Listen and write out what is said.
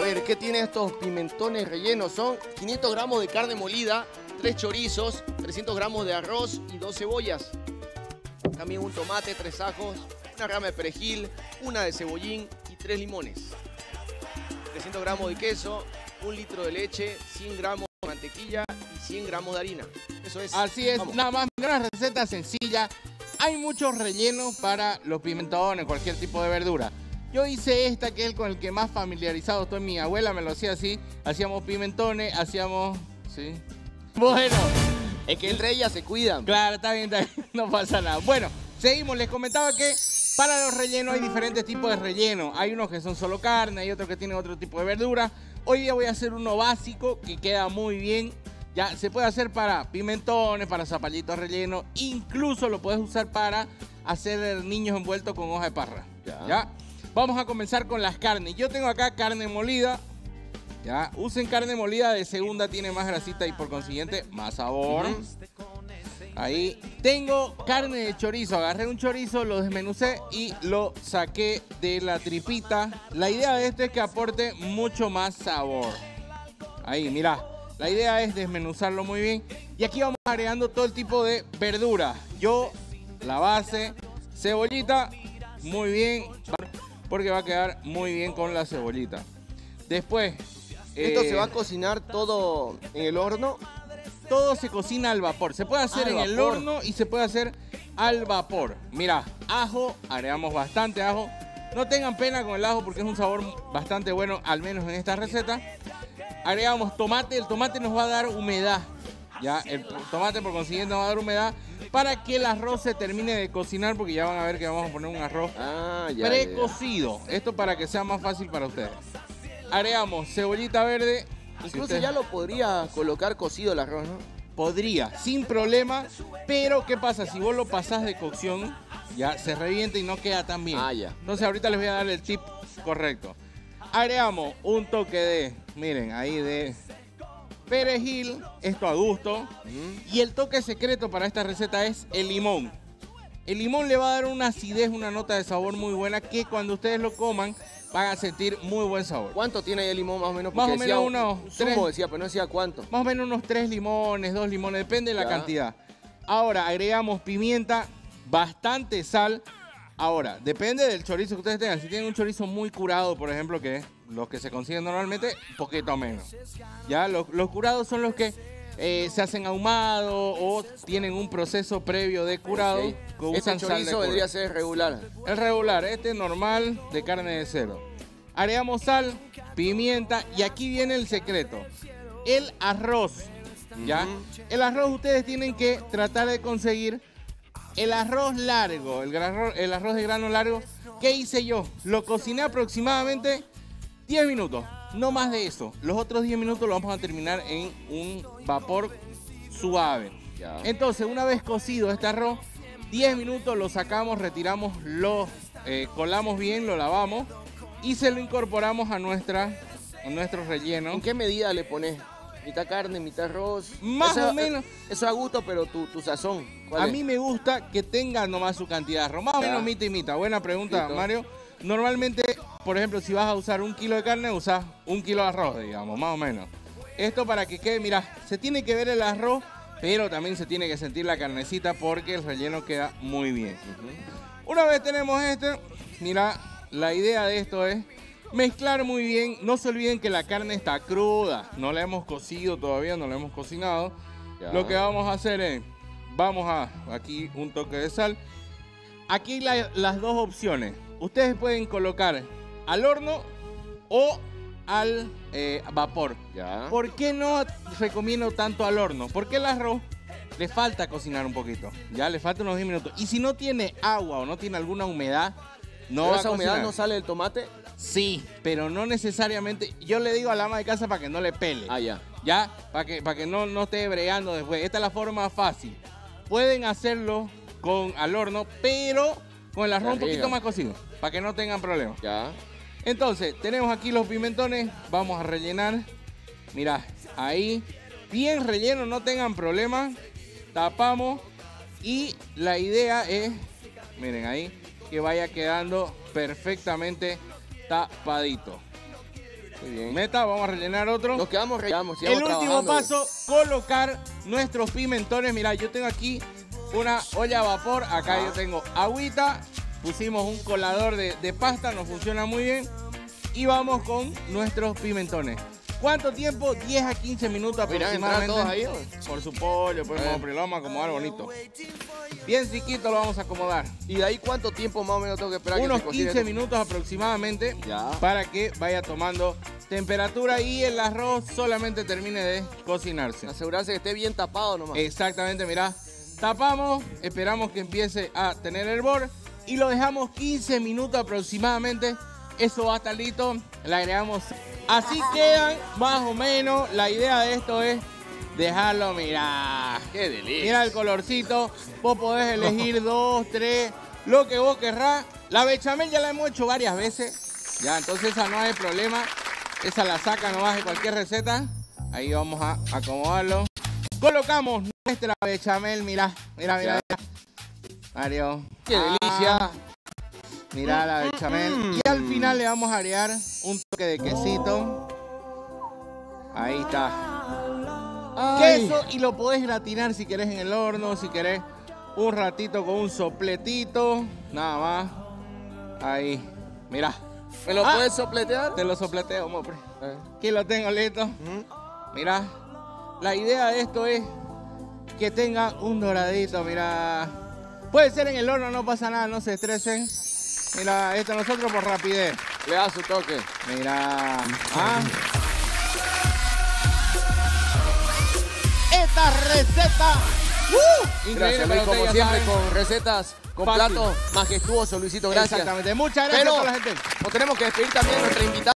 A ver, ¿qué tiene estos pimentones rellenos? Son 500 gramos de carne molida, 3 chorizos, 300 gramos de arroz y 2 cebollas. También un tomate, 3 ajos, una rama de perejil, una de cebollín y 3 limones. 300 gramos de queso, un litro de leche, 100 gramos de mantequilla y 100 gramos de harina. Eso es. Así es, Vamos. nada más, una receta sencilla. Hay muchos rellenos para los pimentones, cualquier tipo de verdura. Yo hice esta que es el con el que más familiarizado estoy. Mi abuela me lo hacía así. Hacíamos pimentones, hacíamos... Sí. Bueno, Es que entre ellas se cuidan. claro, está bien, está bien, no pasa nada. Bueno, seguimos. Les comentaba que para los rellenos hay diferentes tipos de relleno. Hay unos que son solo carne, hay otros que tienen otro tipo de verdura. Hoy día voy a hacer uno básico que queda muy bien. Ya se puede hacer para pimentones, para zapallitos rellenos, incluso lo puedes usar para hacer niños envueltos con hoja de parra. Ya. ¿Ya? Vamos a comenzar con las carnes. Yo tengo acá carne molida. Ya, usen carne molida de segunda, tiene más grasita y por consiguiente más sabor. Ahí tengo carne de chorizo. Agarré un chorizo, lo desmenucé y lo saqué de la tripita. La idea de esto es que aporte mucho más sabor. Ahí, mira. La idea es desmenuzarlo muy bien. Y aquí vamos agregando todo el tipo de verdura. Yo, la base, cebollita, muy bien. Porque va a quedar muy bien con la cebollita. Después. Esto eh, se va a cocinar todo en el horno. todo se cocina al vapor. Se puede hacer Al en el horno y se puede hacer al vapor. Mira, ajo, agregamos bastante ajo. No tengan pena con el ajo porque es un sabor bastante bueno, al menos en esta receta. Agregamos tomate, el tomate nos va a dar humedad. Ya, el tomate por consiguiente va a dar humedad para que el arroz se termine de cocinar porque ya van a ver que vamos a poner un arroz Ah, precocido. Esto para que sea más fácil para ustedes. Agregamos cebollita verde. Si Incluso ya lo podría colocar cocido el arroz, ¿no? Podría, sin problema, pero ¿qué pasa? Si vos lo pasás de cocción, ya se revienta y no queda tan bien. Ah, ya. Entonces ahorita les voy a dar el tip correcto. Agregamos un toque de, miren, ahí de perejil, esto a gusto. Y el toque secreto para esta receta es el limón. El limón le va a dar una acidez, una nota de sabor muy buena que cuando ustedes lo coman van a sentir muy buen sabor. ¿Cuánto tiene ahí el limón más o menos? Más o menos un- unos un tres. decía, pero no decía cuánto. Más o menos unos tres limones, dos limones, depende de la Ya. cantidad. Ahora agregamos pimienta, bastante sal. Ahora, depende del chorizo que ustedes tengan. Si tienen un chorizo muy curado, por ejemplo, que es los que se consiguen normalmente, un poquito menos. Ya, los, los curados son los que eh, se hacen ahumado o tienen un proceso previo de curado. Ok. que Este usan sal de chorizo cura. vendría a ser regular. El regular, este normal de carne de cerdo. Agregamos sal, pimienta y aquí viene el secreto. El arroz. ¿Ya? El arroz ustedes tienen que tratar de conseguir el arroz largo, el, arroz, el arroz de grano largo. ¿Qué hice yo? Lo cociné aproximadamente 10 minutos, no más de eso. Los otros 10 minutos lo vamos a terminar en un vapor suave. Entonces, una vez cocido este arroz, 10 minutos lo sacamos, retiramos, lo eh, colamos bien, lo lavamos y se lo incorporamos a, nuestra, a nuestro relleno. ¿En qué medida le pones? ¿Mitad carne, mitad arroz? Más Eso- o menos. Eso a gusto, pero tu, tu sazón. ¿cuál A es? mí me gusta que tenga nomás su cantidad de arroz. Más o menos mitad y mitad. Buena pregunta, Listo. Mario. Normalmente, por ejemplo, si vas a usar un kilo de carne, usas un kilo de arroz, digamos, más o menos. Esto para que quede, mira, se tiene que ver el arroz, pero también se tiene que sentir la carnecita porque el relleno queda muy bien. Una vez tenemos este, mira, la idea de esto es mezclar muy bien. No se olviden que la carne está cruda, no la hemos cocido todavía, no la hemos cocinado. Ya. Lo que vamos a hacer es, vamos a, aquí un toque de sal. Aquí la- las dos opciones. Ustedes pueden colocar al horno o al eh, vapor. Ya. ¿Por qué no recomiendo tanto al horno? Porque el arroz le falta cocinar un poquito. Ya le falta unos 10 minutos. Y si no tiene agua o no tiene alguna humedad, no ¿Pero va a esa humedad no sale del tomate? Sí, pero no necesariamente. Yo le digo al ama de casa para que no le pele. Ah, ya. ¿Ya? Para que, para que no, no esté bregando después. Esta es la forma fácil. Pueden hacerlo con al horno, pero con el arroz un poquito más cocido. Para que no tengan problemas. Ya. Entonces, tenemos aquí los pimentones. Vamos a rellenar. Mira, ahí. Bien relleno, no tengan problemas. Tapamos. Y la idea es, miren ahí, que vaya quedando perfectamente tapadito. Muy bien. Meta, vamos a rellenar otro. Nos quedamos, rellenamos. El último paso, colocar nuestros pimentones. Mira, yo tengo aquí una olla a vapor. Acá Ah. yo tengo agüita. Pusimos un colador de, de pasta, nos funciona muy bien. Y vamos con nuestros pimentones. ¿Cuánto tiempo? 10 a 15 minutos ¿Irán a entrar aproximadamente. todos ahí? Por su pollo, pues vamos, lo vamos a acomodar bonito. Bien chiquito lo vamos a acomodar. ¿Y de ahí cuánto tiempo más o menos tengo que esperar Unos que se cocine 15 esto? minutos aproximadamente Ya. para que vaya tomando temperatura y el arroz solamente termine de cocinarse. Asegurarse que esté bien tapado nomás. Exactamente, mira. Tapamos, esperamos que empiece a tener hervor y lo dejamos 15 minutos aproximadamente. Eso va a estar listo. Le agregamos. Así quedan más o menos. La idea de esto es dejarlo, mira. Qué delicia. Mira el colorcito. Vos podés elegir dos, tres, lo que vos querrás. La bechamel ya la hemos hecho varias veces. Ya, entonces esa no hay problema. Esa la saca nomás de cualquier receta. Ahí vamos a acomodarlo. Colocamos nuestra bechamel, mira, mira, mira. Mario. Qué Ah, delicia. Mira la bechamel. Y al final le vamos a agregar un toque de quesito. Ahí está. Ay. Queso y lo podés gratinar si querés en el horno, si querés un ratito con un sopletito, nada más. Ahí, mira, ¿Me lo Ah. puedes sopletear? te lo sopleteo, hombre. Eh. Aquí lo tengo listo. Ujú. Mira, la idea de esto es que tenga un doradito, mira. Puede ser en el horno, no pasa nada, no se estresen. Mira, esto nosotros por rapidez. Le da su toque. Mira. Ah. Esta receta. ¡uh! Gracias, Luis, como siempre, saben. con recetas, con Fácil. platos majestuosos, Luisito. Gracias. Exactamente. Muchas gracias Pero a la gente. nos tenemos que despedir también de nuestra invitada.